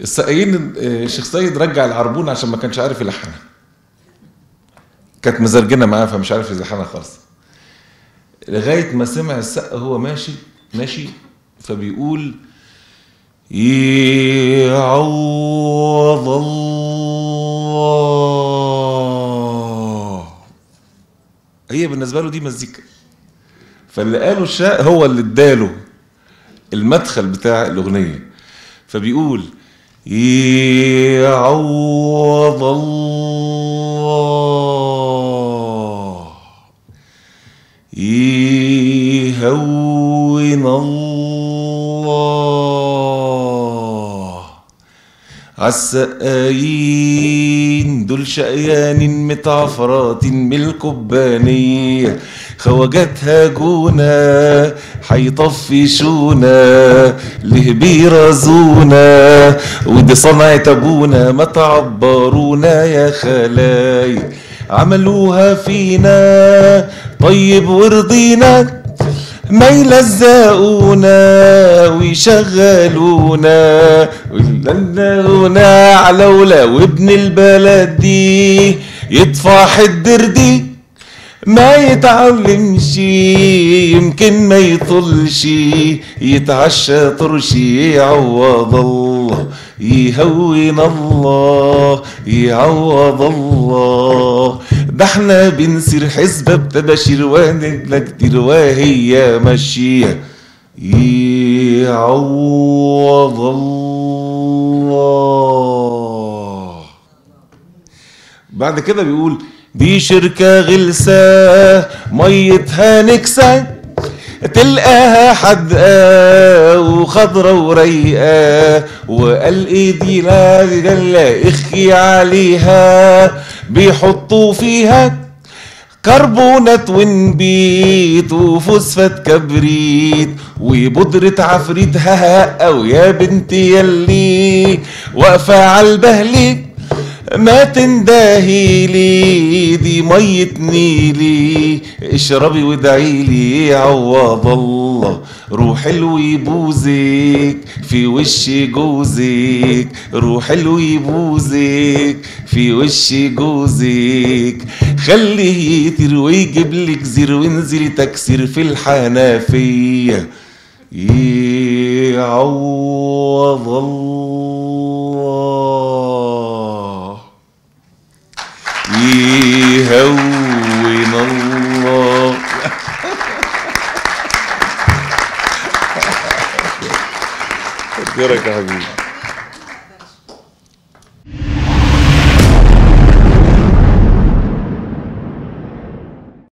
السقايين آه، الشيخ سيد رجع العربون عشان ما كانش عارف يلحنها. كانت مزرجنة معاه فمش عارف يلحنها خالص. لغاية ما سمع السقا هو ماشي ماشي فبيقول يعوض الله. هي بالنسبة له دي مزيكا. فاللي قاله الشاء هو اللي اداله المدخل بتاع الأغنية. فبيقول يعوض الله يهون الله. عالسقايين دول شقيان متعفرات من خواجات هاجونا حيطفشونا ليه بيرازونا. ودي صنعة أبونا ما تعبرونا يا خلاي. عملوها فينا طيب ورضينا. ما يلزقونا ويشغلونا ويلنونا على ولا وابن البلد دي. يدفع حدر دي ما يتعلمش يمكن ما يطلش يتعشى طرشي يعوض الله يهون الله يعوض الله. ده إحنا بنسير حسبة بتباشير ونجلة كتير وهي ماشية. يعوض الله. بعد كده بيقول دي شركة غلسة ميتها نكسة تلقاها حدقة وخضرة ورايقة وقال ايدي لا جلة أخي عليها بيحطوا فيها كربونات ونبيت وفوسفات كبريت وبودرة عفريت ها أو يا بنتي يلي واقفة عالبهلي ما تندهي لي دي مية نيلي اشربي وادعي لي عوض الله. روح حلو يبوزك في وش جوزك روح حلو يبوزك في وش جوزك خليه يطير ويجيب لك زير وانزلي تكسير في الحنفية. يعوض الله. يهون الله. اشكرك يا حبيبي